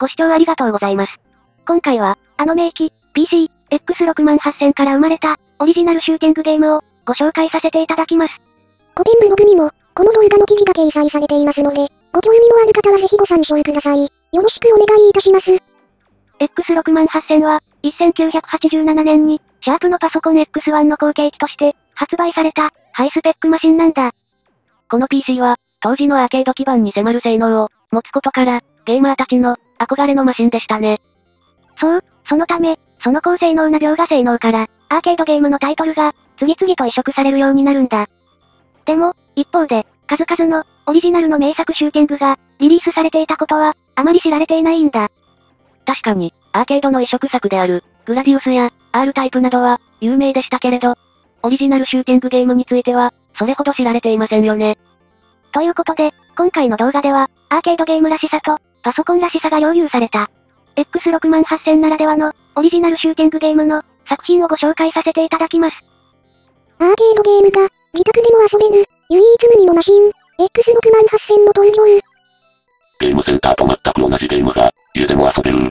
ご視聴ありがとうございます。今回は、あの名機、PC、X68000 から生まれた、オリジナルシューティングゲームを、ご紹介させていただきます。古典ブログにも、この動画の記事が掲載されていますので、ご興味のある方はぜひご参照ください。よろしくお願いいたします。X68000 は、1987年に、シャープのパソコン X1 の後継機として、発売された、ハイスペックマシンなんだ。この PC は、当時のアーケード基盤に迫る性能を、持つことから、ゲーマーたちの、憧れのマシンでしたね。そう、そのため、その高性能な描画性能から、アーケードゲームのタイトルが、次々と移植されるようになるんだ。でも、一方で、数々の、オリジナルの名作シューティングが、リリースされていたことは、あまり知られていないんだ。確かに、アーケードの移植作である、グラディウスや、R タイプなどは、有名でしたけれど、オリジナルシューティングゲームについては、それほど知られていませんよね。ということで、今回の動画では、アーケードゲームらしさと、パソコンらしさが共有された、X68000 ならではの、オリジナルシューティングゲームの、作品をご紹介させていただきます。アーケードゲームが、自宅でも遊べる、唯一無二のマシン、X68000 の登場。ゲームセンターと全く同じゲームが、家でも遊べる。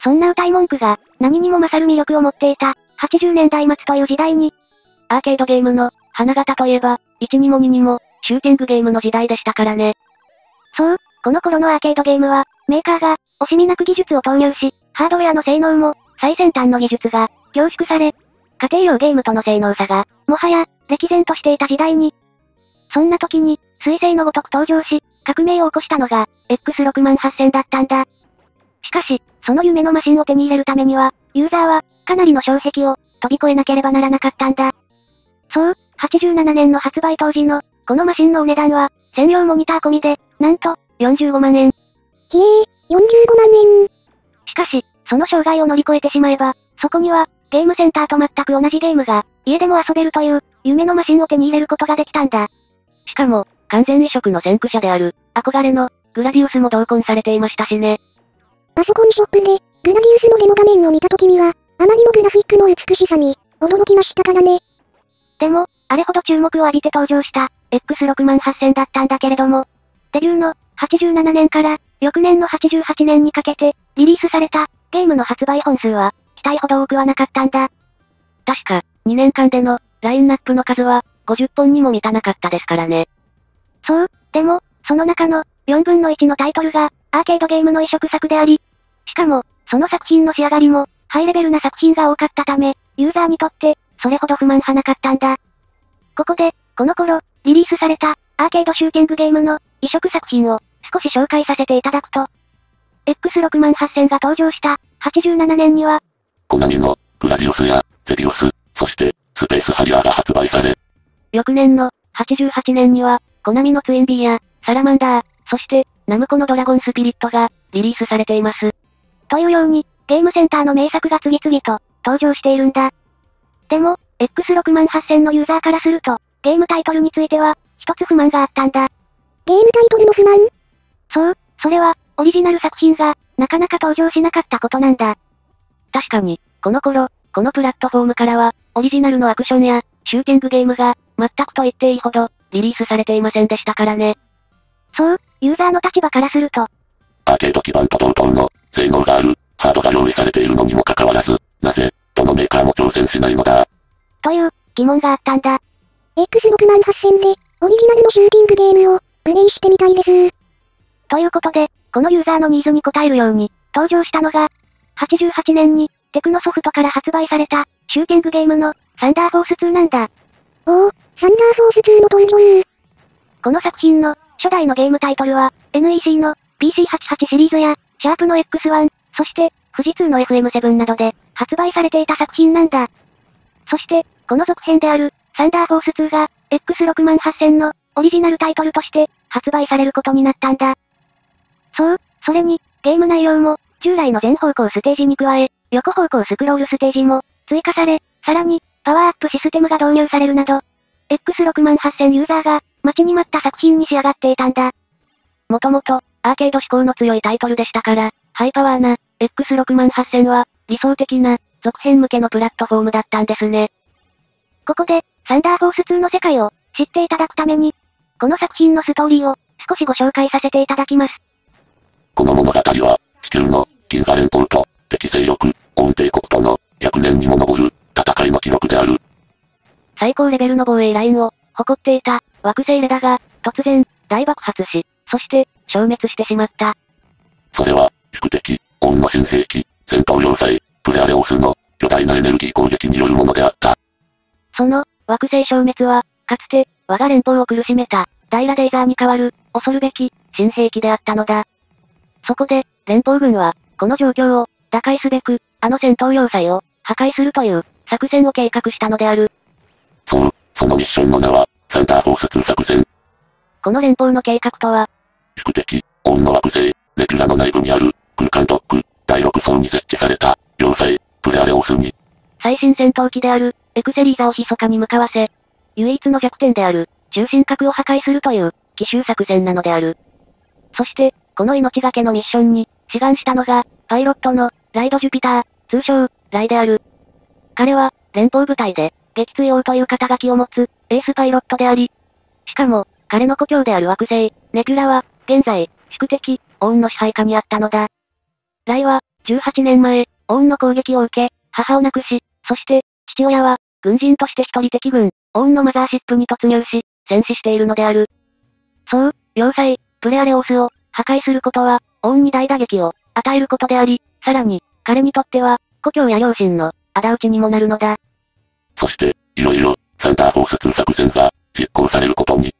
そんな歌い文句が、何にも勝る魅力を持っていた、80年代末という時代に、アーケードゲームの、花形といえば、1にも2にも、シューティングゲームの時代でしたからね。そう、この頃のアーケードゲームは、メーカーが、惜しみなく技術を投入し、ハードウェアの性能も、最先端の技術が、凝縮され、家庭用ゲームとの性能差が、もはや、歴然としていた時代に、そんな時に、彗星のごとく登場し、革命を起こしたのが、X68000 だったんだ。しかし、その夢のマシンを手に入れるためには、ユーザーは、かなりの障壁を、飛び越えなければならなかったんだ。そう、87年の発売当時の、このマシンのお値段は、専用モニター込みで、なんと、45万円。ひえー、45万円。しかし、その障害を乗り越えてしまえば、そこには、ゲームセンターと全く同じゲームが、家でも遊べるという、夢のマシンを手に入れることができたんだ。しかも、完全移植の先駆者である、憧れの、グラディウスも同梱されていましたしね。パソコンショップで、グラディウスのデモ画面を見た時には、あまりのグラフィックの美しさに、驚きましたからね。でも、あれほど注目を浴びて登場した、X68000 だったんだけれども、デビューの、87年から、翌年の88年にかけて、リリースされた、ゲームの発売本数は、期待ほど多くはなかったんだ。確か、2年間での、ラインナップの数は、50本にも満たなかったですからね。そう、でも、その中の、4分の1のタイトルが、アーケードゲームの移植作であり、しかも、その作品の仕上がりも、ハイレベルな作品が多かったため、ユーザーにとって、それほど不満はなかったんだ。ここで、この頃、リリースされた、アーケードシューティングゲームの、移植作品を、少し紹介させていただくと、X68000 が登場した、87年には、コナミの、グラディオスや、ゼビオス、そして、スペースハリアーが発売され、翌年の、88年には、コナミのツインビーや、サラマンダー、そして、ナムコのドラゴンスピリットが、リリースされています。というように、ゲームセンターの名作が次々と、登場しているんだ。でも、X68000 のユーザーからすると、ゲームタイトルについては、一つ不満があったんだ。ゲームタイトルの不満？そう、それは、オリジナル作品が、なかなか登場しなかったことなんだ。確かに、この頃、このプラットフォームからは、オリジナルのアクションや、シューティングゲームが、全くと言っていいほど、リリースされていませんでしたからね。そう、ユーザーの立場からすると、アーケード基盤と同等の、性能がある、ハードが用意されているのにもかかわらず、なぜ、どのメーカーも挑戦しないのだ。という、疑問があったんだ。X68000 で、オリジナルのシューティングゲームを、プレイしてみたいです。ということで、このユーザーのニーズに応えるように、登場したのが、88年に、テクノソフトから発売された、シューティングゲームの、サンダーフォース2なんだ。おお、サンダーフォース2の登場。この作品の、初代のゲームタイトルは、NEC の PC88 シリーズや、シャープの X1、そして、富士通の FM7 などで、発売されていた作品なんだ。そして、この続編である、サンダーフォース2が、X68000 の、オリジナルタイトルとして、発売されることになったんだ。そう、それに、ゲーム内容も、従来の全方向ステージに加え、横方向スクロールステージも、追加され、さらに、パワーアップシステムが導入されるなど、X68000 ユーザーが、待ちに待った作品に仕上がっていたんだ。もともと、アーケード志向の強いタイトルでしたから、ハイパワーな、X68000 は、理想的な、続編向けのプラットフォームだったんですね。ここで、サンダーフォース2の世界を、知っていただくために、この作品のストーリーを、少しご紹介させていただきます。この物語は、地球の、銀河連邦と、敵勢力、オン帝国との、100年にも上る、戦いの記録である。最高レベルの防衛ラインを、誇っていた、惑星レダが、突然、大爆発し、そして、消滅してしまった。それは、宿敵、オンの新兵器、戦闘要塞、プレアレオスの、巨大なエネルギー攻撃によるものであった。その、惑星消滅は、かつて、我が連邦を苦しめた、ダイラデイザーに代わる、恐るべき、新兵器であったのだ。そこで、連邦軍は、この状況を、打開すべく、あの戦闘要塞を、破壊するという、作戦を計画したのである。そう、そのミッションの名は、サンダーフォース2作戦。この連邦の計画とは、宿敵、オンの惑星、ネキュラの内部にある、空間ドック、第6層に設置された、要塞、プレアレオスに。最新戦闘機である、エクセリーザを密かに向かわせ、唯一の弱点である、中心核を破壊するという、奇襲作戦なのである。そして、この命がけのミッションに、志願したのが、パイロットの、ライド・ジュピター、通称、ライである。彼は、連邦部隊で、撃墜王という肩書きを持つ、エースパイロットであり、しかも、彼の故郷である惑星、ネキュラは、現在、宿敵、オウンの支配下にあったのだ。ライは、18年前、オウンの攻撃を受け、母を亡くし、そして、父親は、軍人として一人敵軍、オウンのマザーシップに突入し、戦死しているのである。そう、要塞、プレアレオスを、破壊することは、オウンに大打撃を、与えることであり、さらに、彼にとっては、故郷や両親の、仇討ちにもなるのだ。そして、いろいろ、サンダーフォース2作戦が、実行されることに。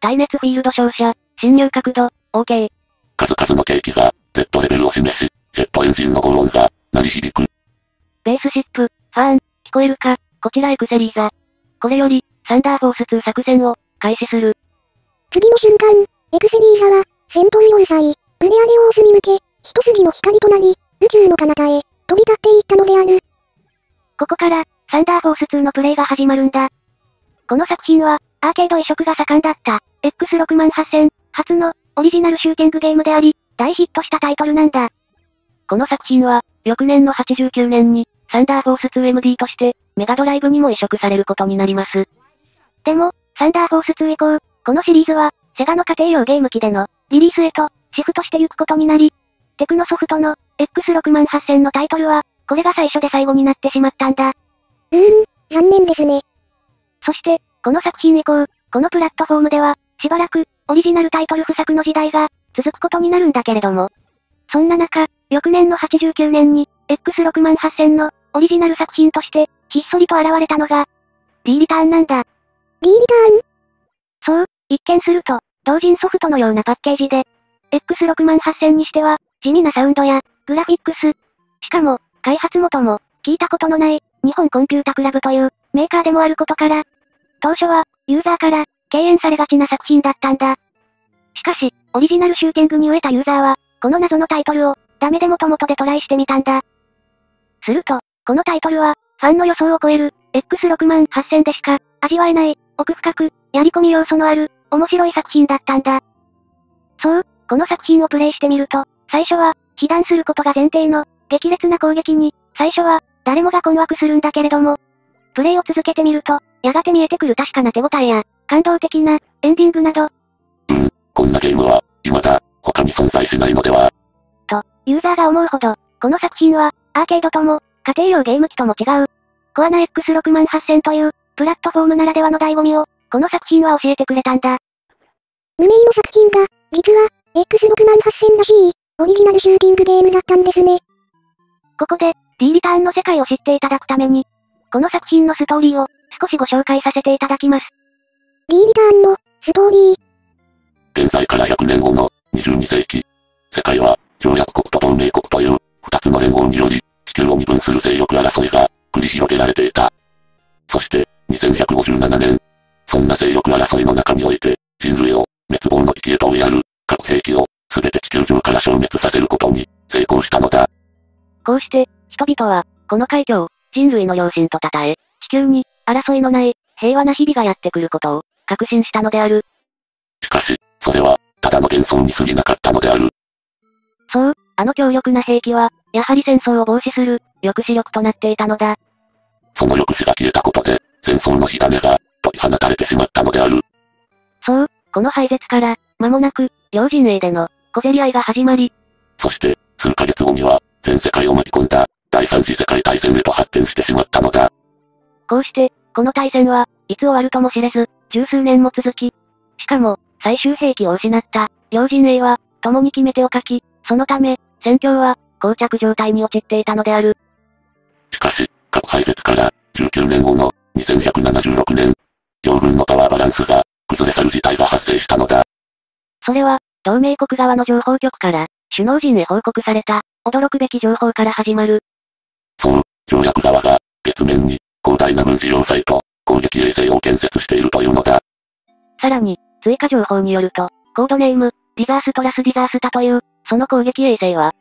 耐熱フィールド照射、侵入角度、OK。数々の景気が、デッドレベルを示し、ジェットエンジンの轟音が、鳴り響く。ベースシップ、ファーン、聞こえるか、こちらエクセリーザ。これより、サンダーフォース2作戦を、開始する。次の瞬間、エクセリーザは、戦闘要塞、プレアレオースに向け、一筋の光となり、宇宙の彼方へ、飛び立っていったのである。ここから、サンダーフォース2のプレイが始まるんだ。この作品は、アーケード移植が盛んだった、X6 万8000、初の、オリジナルシューティングゲームであり、大ヒットしたタイトルなんだ。この作品は、翌年の89年に、サンダーフォース 2MD として、メガドライブにも移植されることになります。でも、サンダーフォース2以降、このシリーズは、セガの家庭用ゲーム機での、リリースへと、シフトしていくことになり、テクノソフトの、X6 万8000のタイトルは、これが最初で最後になってしまったんだ。うーん、残念ですね。そして、この作品以降、このプラットフォームでは、しばらく、オリジナルタイトル不作の時代が、続くことになるんだけれども。そんな中、翌年の89年に、X6 万8000の、オリジナル作品として、ひっそりと現れたのが、D リターンなんだ。D リターンそう、一見すると、同人ソフトのようなパッケージで、X68000 にしては、地味なサウンドや、グラフィックス。しかも、開発元も、聞いたことのない、日本コンピュータクラブという、メーカーでもあることから、当初は、ユーザーから、敬遠されがちな作品だったんだ。しかし、オリジナルシューティングに飢えたユーザーは、この謎のタイトルを、ダメでもともとでトライしてみたんだ。すると、このタイトルは、ファンの予想を超える、X68000 でしか、味わえない、奥深く、やり込み要素のある、面白い作品だったんだ。そう、この作品をプレイしてみると、最初は、被弾することが前提の、激烈な攻撃に、最初は、誰もが困惑するんだけれども、プレイを続けてみると、やがて見えてくる確かな手応えや、感動的な、エンディングなど。うん、こんなゲームは、未だ、他に存在しないのでは。と、ユーザーが思うほど、この作品は、アーケードとも、家庭用ゲーム機とも違う。コアな X6 万8000という、プラットフォームならではの醍醐味を、この作品は教えてくれたんだ。無名の作品が、実は、X6 万8000らしい、オリジナルシューティングゲームだったんですね。ここで、D リターンの世界を知っていただくために、この作品のストーリーを、少しご紹介させていただきます。D リターンの、ストーリー。現在から100年後の、22世紀。世界は、条約国と同盟国という、二つの連合により、地球を二分する勢力争いが、繰り広げられていた。そして、2157年。そんな勢力争いの中において、人類を、滅亡の危機へと追いやる、核兵器を、すべて地球上から消滅させることに、成功したのだ。こうして、人々は、この快挙を、人類の良心と称え、地球に、争いのない、平和な日々がやってくることを、確信したのである。しかし、それは、ただの幻想に過ぎなかったのである。そう、あの強力な兵器は、やはり戦争を防止する、抑止力となっていたのだ。その抑止が消えたことで、戦争の火種が、解き放たれてしまったのである。そう、この廃絶から、間もなく、両陣営での、小競り合いが始まり、そして、数ヶ月後には、全世界を巻き込んだ、第三次世界大戦へと発展してしまったのだ。こうして、この大戦は、いつ終わるとも知れず、十数年も続き、しかも、最終兵器を失った、両陣営は、共に決め手を書き、そのため、戦況は、膠着状態に陥っていたのである。しかし、核廃絶から、19年後の、2176年、両軍のパワーバランスが、崩れ去る事態が発生したのだ。それは、同盟国側の情報局から、首脳陣へ報告された、驚くべき情報から始まる。そう、条約側が、月面に、広大な軍事要塞と、攻撃衛星を建設しているというのだ。さらに、追加情報によると、コードネーム、ディザーストラスディザースタという、その攻撃衛星は、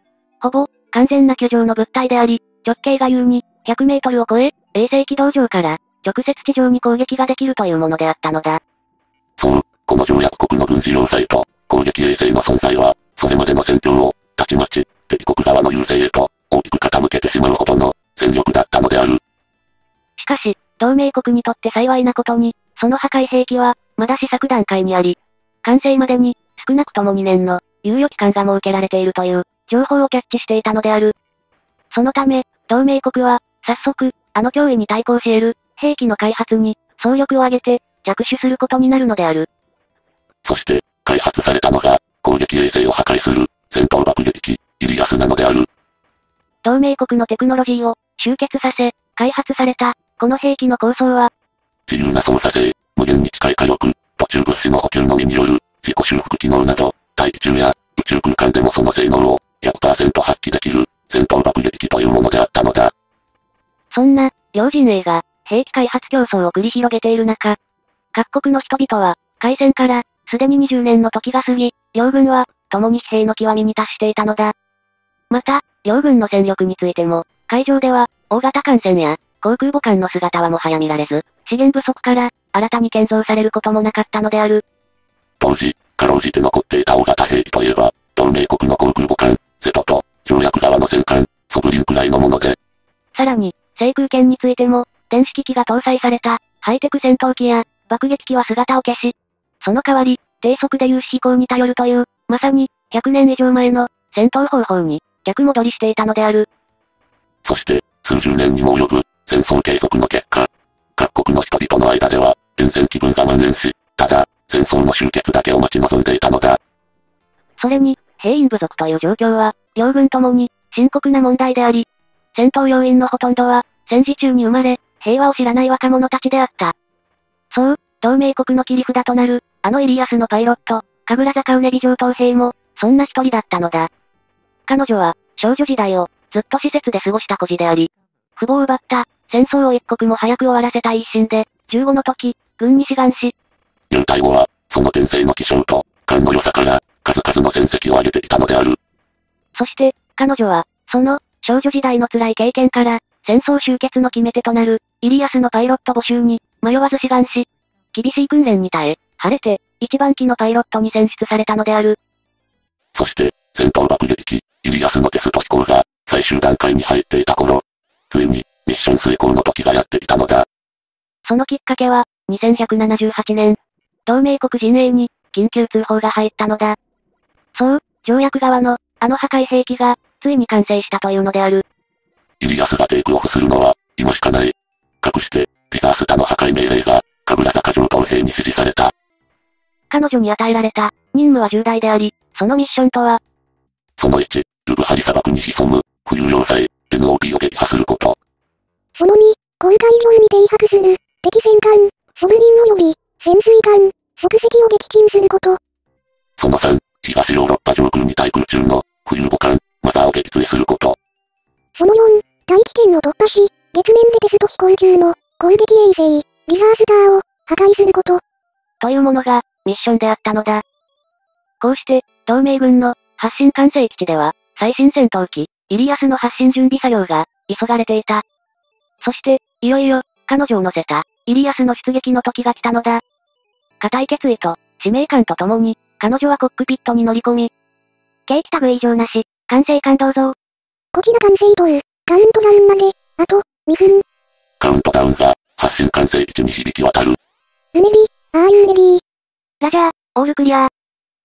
ほぼ、完全な居城の物体であり、直径が優に、100メートルを超え、衛星軌道上から、直接地上に攻撃ができるというものであったのだ。そう、この条約国の軍事要塞と、攻撃衛星の存在は、それまでの戦況を、たちまち、敵国側の優勢へと、大きく傾けてしまうほどの、戦力だったのである。しかし、同盟国にとって幸いなことに、その破壊兵器は、まだ試作段階にあり、完成までに、少なくとも2年の、猶予期間が設けられているという、情報をキャッチしていたのである。そのため、同盟国は、早速、あの脅威に対抗し得る、兵器の開発に、総力を挙げて、着手することになるのである。そして、開発されたのが、攻撃衛星を破壊する、戦闘爆撃機、イリアスなのである。同盟国のテクノロジーを、集結させ、開発された、この兵器の構想は、自由な操作性、無限に近い火力、途中物資の補給のみによる、自己修復機能など、大気中や宇宙空間でもその性能を100%発揮できる戦闘爆撃機というものであったのだ。そんな、両陣営が兵器開発競争を繰り広げている中、各国の人々は、開戦から、すでに20年の時が過ぎ、両軍は、共に疲弊の極みに達していたのだ。また、両軍の戦力についても、海上では、大型艦船や、航空母艦の姿はもはや見られず、資源不足から、新たに建造されることもなかったのである。当時、かろうじて残っていた大型兵器といえば、同盟国の航空母艦、瀬戸と、条約側の戦艦、ソブリンくらいのもので。さらに、制空権についても、電子機器が搭載された、ハイテク戦闘機や、爆撃機は姿を消し、その代わり、低速で有志飛行に頼るという、まさに、100年以上前の、戦闘方法に、逆戻りしていたのである。そして、数十年にも及ぶ、戦争継続の結果、各国の人々の間では、厭戦気分が蔓延し、ただ、戦争の終結だけを待ち望んでいたのだ。それに、兵員不足という状況は、両軍ともに、深刻な問題であり、戦闘要員のほとんどは、戦時中に生まれ、平和を知らない若者たちであった。そう、同盟国の切り札となる、あのイリアスのパイロット、神楽坂うねぎ上等兵も、そんな一人だったのだ。彼女は、少女時代を、ずっと施設で過ごした孤児であり、父母を奪った、戦争を一刻も早く終わらせたい一心で、15の時、軍に志願し、入隊後は、その天性の気性と、勘の良さから、数々の戦績を上げてきたのである。そして、彼女は、その、少女時代の辛い経験から、戦争終結の決め手となる、イリアスのパイロット募集に、迷わず志願し、厳しい訓練に耐え、晴れて、一番機のパイロットに選出されたのである。そして、戦闘爆撃機、イリアスのテスト飛行が、最終段階に入っていた頃、ついに、ミッション遂行の時がやってきたのだ。そのきっかけは、2178年、同盟国陣営に、緊急通報が入ったのだ。そう、条約側の、あの破壊兵器が、ついに完成したというのである。イリアスがテイクオフするのは、今しかない。かくして、ピザースタの破壊命令が、神楽坂上等兵に指示された。彼女に与えられた、任務は重大であり、そのミッションとは、その1、ルブハリ砂漠に潜む、浮遊要塞、NOP を撃破すること。その2、公海上に停泊する、敵戦艦、ソブリン及び、潜水艦、即席を撃沈すること。その3、東ヨーロッパ上空に対空中の、浮遊母艦、マザーを撃墜すること。その4、大気圏を突破し、月面でテスト飛行中の、攻撃衛星、リザースターを、破壊すること。というものが、ミッションであったのだ。こうして、同盟軍の、発進管制基地では、最新戦闘機、イリアスの発進準備作業が、急がれていた。そして、いよいよ、彼女を乗せた、イリアスの出撃の時が来たのだ。固い決意と、使命感とともに、彼女はコックピットに乗り込み、ケーキタグ以上なし、完成感どうぞ。こちら完成とう、カウントダウンまで、あと、2分。カウントダウンが、発信完成基地に響き渡る。うねび、ああいうレディー。ラジャー、オールクリアー。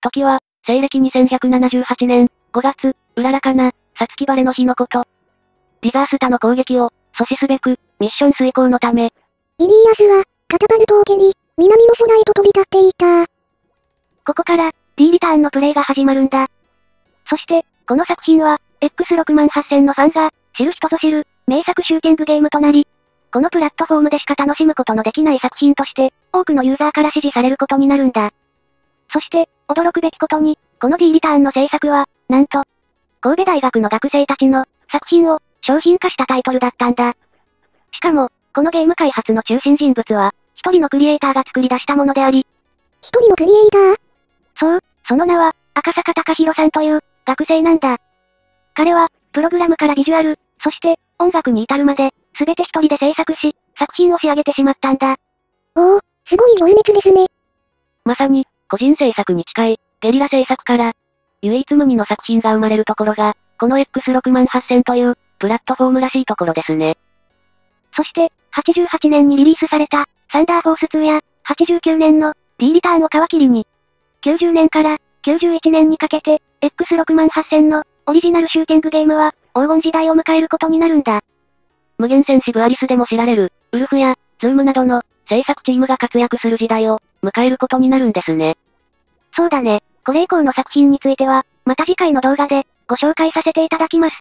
時は、西暦2178年、5月、うららかな、さつき晴れの日のこと。ディザースタの攻撃を、阻止すべく、ミッション遂行のため。イリーアスは、カタバルトを蹴り、南の空へと飛び立っていた。ここから、D リターンのプレイが始まるんだ。そして、この作品は、X6 万8000のファンが、知る人ぞ知る、名作シューティングゲームとなり、このプラットフォームでしか楽しむことのできない作品として、多くのユーザーから支持されることになるんだ。そして、驚くべきことに、この D リターンの制作は、なんと、神戸大学の学生たちの、作品を、商品化したタイトルだったんだ。しかも、このゲーム開発の中心人物は、一人のクリエイターが作り出したものであり。一人のクリエイター？そう、その名は、赤坂隆弘さんという、学生なんだ。彼は、プログラムからビジュアル、そして、音楽に至るまで、すべて一人で制作し、作品を仕上げてしまったんだ。おお、すごい情熱ですね。まさに、個人制作に近い、ゲリラ制作から、唯一無二の作品が生まれるところが、この X6 万8000という、プラットフォームらしいところですね。そして、88年にリリースされた、サンダーフォース2や、89年の、D リターンを皮切りに、90年から、91年にかけて、X6 万8000の、オリジナルシューティングゲームは、黄金時代を迎えることになるんだ。無限戦士ブアリスでも知られる、ウルフや、ズームなどの、制作チームが活躍する時代を、迎えることになるんですね。そうだね、これ以降の作品については、また次回の動画で、ご紹介させていただきます。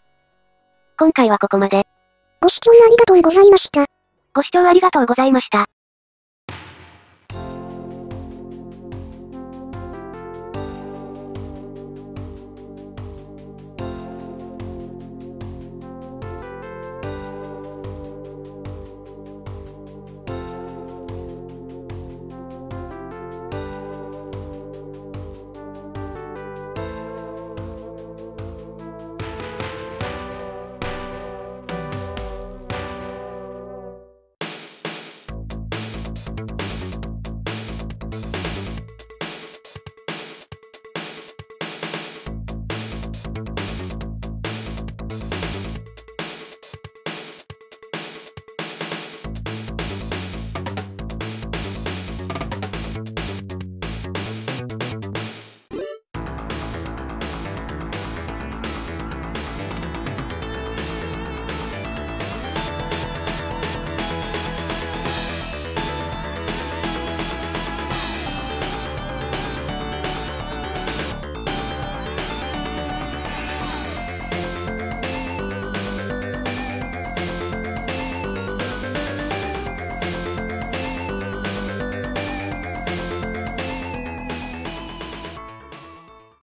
今回はここまで。ご視聴ありがとうございました。ご視聴ありがとうございました。